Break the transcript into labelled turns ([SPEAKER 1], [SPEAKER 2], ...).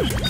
[SPEAKER 1] Bye.